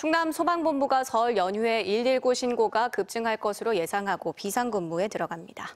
충남 소방본부가 설 연휴에 119 신고가 급증할 것으로 예상하고 비상근무에 들어갑니다.